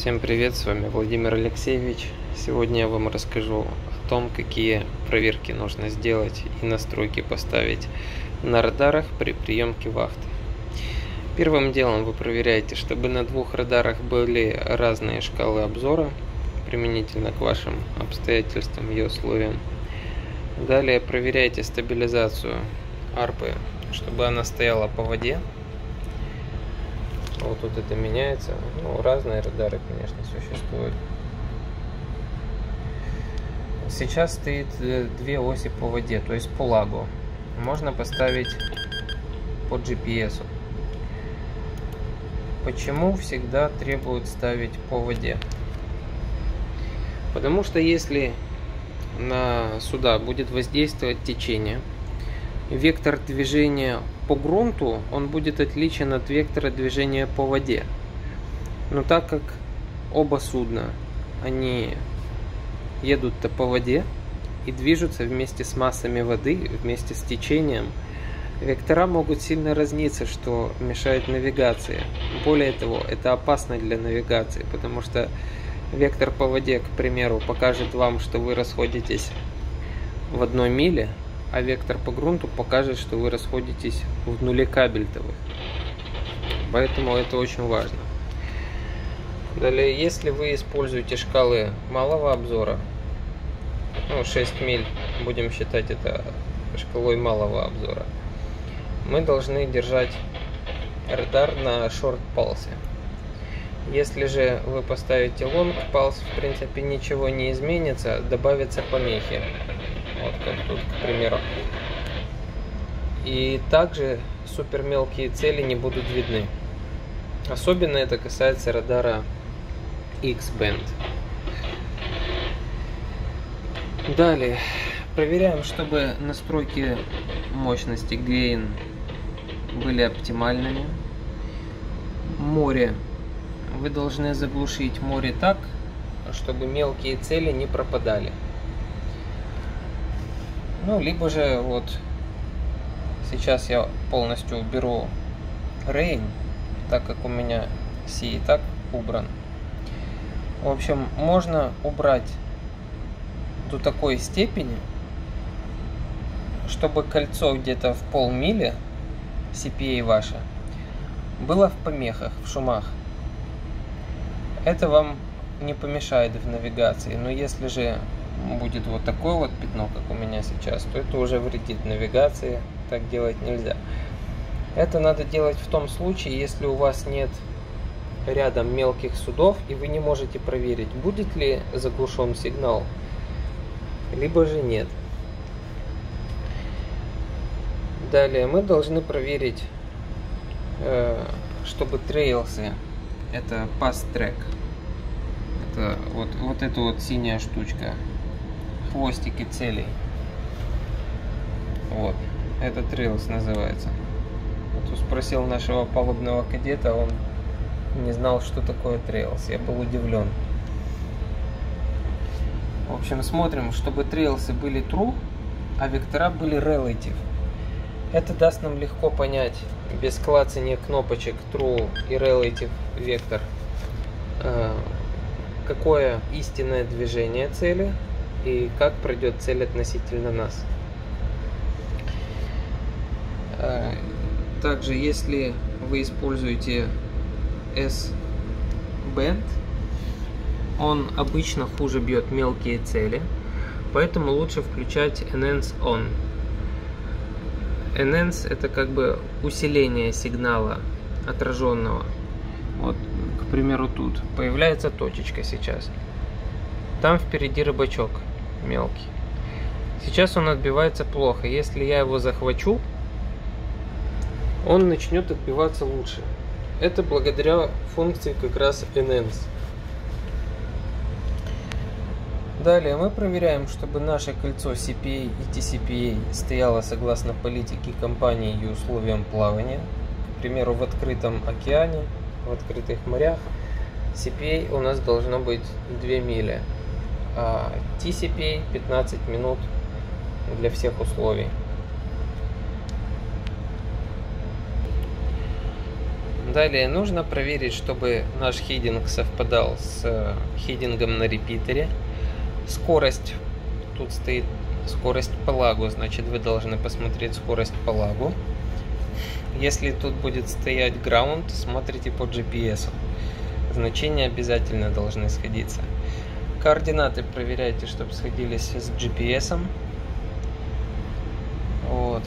Всем привет, с вами Владимир Алексеевич. Сегодня я вам расскажу о том, какие проверки нужно сделать и настройки поставить на радарах при приемке вахты. Первым делом вы проверяете, чтобы на двух радарах были разные шкалы обзора, применительно к вашим обстоятельствам и условиям. Далее проверяйте стабилизацию арпы, чтобы она стояла по воде, вот тут это меняется. Ну, разные радары, конечно, существуют. Сейчас стоит э, две оси по воде, то есть по лагу. Можно поставить по GPS. Почему всегда требуют ставить по воде? Потому что если на суда будет воздействовать течение, вектор движения по грунту, он будет отличен от вектора движения по воде. Но так как оба судна, они едут-то по воде и движутся вместе с массами воды, вместе с течением, вектора могут сильно разниться, что мешает навигации. Более того, это опасно для навигации, потому что вектор по воде, к примеру, покажет вам, что вы расходитесь в одной миле, а вектор по грунту покажет, что вы расходитесь в нуле кабельтовых. Поэтому это очень важно. Далее, если вы используете шкалы малого обзора, ну 6 миль, будем считать это шкалой малого обзора, мы должны держать радар на шорт палсе. Если же вы поставите лонг палс, в принципе ничего не изменится, добавятся помехи. Вот как тут, к примеру. И также супер мелкие цели не будут видны. Особенно это касается радара X-Band. Далее. Проверяем, чтобы настройки мощности gain были оптимальными. Море. Вы должны заглушить море так, чтобы мелкие цели не пропадали. Ну, либо же вот сейчас я полностью уберу Rain, так как у меня C и так убран. В общем, можно убрать до такой степени, чтобы кольцо где-то в полмили CPA ваше было в помехах, в шумах. Это вам не помешает в навигации. Но если же будет вот такое вот пятно, как у меня сейчас, то это уже вредит навигации, так делать нельзя. Это надо делать в том случае, если у вас нет рядом мелких судов и вы не можете проверить, будет ли заглушен сигнал, либо же нет. Далее мы должны проверить, э, чтобы trails ы, это past track, это вот, вот эта вот синяя штучка, хвостики целей. Вот. Это trails называется. Вот спросил нашего палубного кадета, он не знал, что такое trails. Я был удивлен. В общем, смотрим, чтобы trails ы были true, а вектора были relative. Это даст нам легко понять, без клацания кнопочек true и relative вектор, э, какое истинное движение цели, и как пройдет цель относительно нас. А, также, если вы используете S-Band, он обычно хуже бьет мелкие цели, поэтому лучше включать Enhance On. Enhance это как бы усиление сигнала отраженного. Вот, к примеру, тут появляется точечка сейчас. Там впереди рыбачок мелкий. Сейчас он отбивается плохо. Если я его захвачу, он начнет отбиваться лучше. Это благодаря функции как раз enhance. Далее мы проверяем, чтобы наше кольцо CPA и TCPA стояло согласно политике компании и условиям плавания. К примеру, в открытом океане, в открытых морях CPA у нас должно быть 2 мили, TCP 15 минут для всех условий. Далее нужно проверить, чтобы наш хидинг совпадал с э, хидингом на репитере. Скорость, тут стоит скорость по лагу, значит вы должны посмотреть скорость по лагу. Если тут будет стоять ground, смотрите по GPS. Значения обязательно должны сходиться. Координаты проверяйте, чтобы сходились с GPS. Вот.